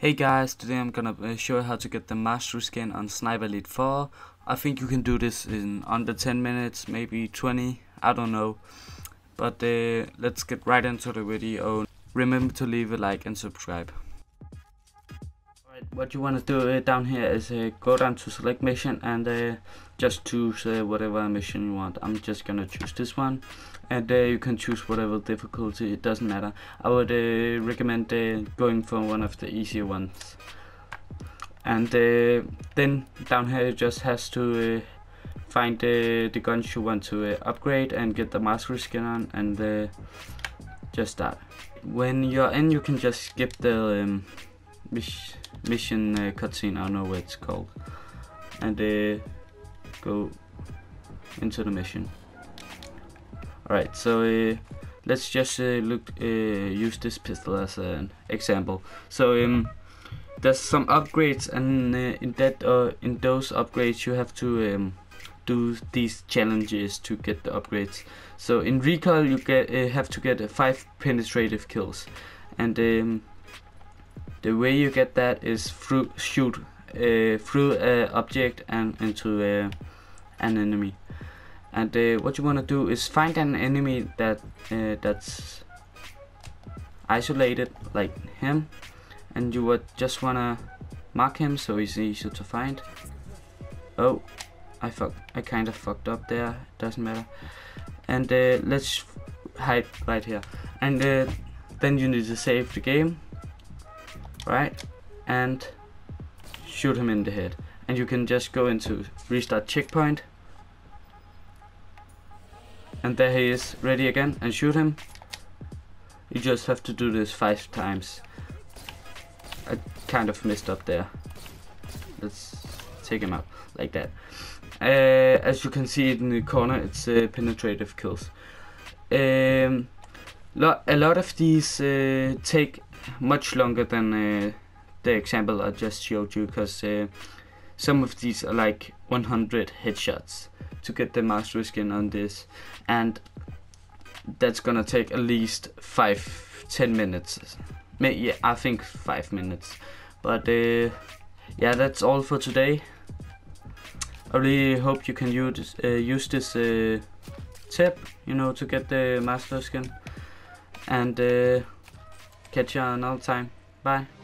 Hey guys, today I'm gonna uh, show you how to get the mastery skin on Sniper Elite 4. I think you can do this in under 10 minutes, maybe 20, I don't know. But uh, let's get right into the video. Remember to leave a like and subscribe. What you wanna do uh, down here is uh, go down to select mission and uh, just choose uh, whatever mission you want. I'm just gonna choose this one and uh, you can choose whatever difficulty, it doesn't matter. I would uh, recommend going for one of the easier ones. And then down here just has to find the guns you want to upgrade and get the mastery skin on and just start. When you're in you can just skip the um, mission cutscene, I don't know what it's called. And go into the mission. Alright, so uh, let's just uh, look uh, use this pistol as an example. So um, there's some upgrades, and uh, in that uh, in those upgrades you have to um, do these challenges to get the upgrades. So in recoil you get uh, have to get five penetrative kills, and um, the way you get that is through shoot through an object and into an enemy. And uh, what you want to do is find an enemy that uh, that's isolated like him and you would just want to mark him so he's easy to find. Oh I fuck I kind of fucked up there doesn't matter. And uh, let's hide right here. And uh, then you need to save the game right? And shoot him in the head. And you can just go into restart checkpoint. And there he is ready again and shoot him. You just have to do this five times. I kind of messed up there. Let's take him out like that. Uh, as you can see in the corner it's uh, penetrative kills. Um, lo a lot of these uh, take much longer than uh, the example I just showed you because uh, some of these are like 100 headshots to get the mastery skin on this. And that's gonna take at least five ten minutes. Maybe, yeah I think five minutes. But uh, yeah that's all for today. I really hope you can use, uh, use this uh, tip you know to get the master skin and uh, catch you another time. Bye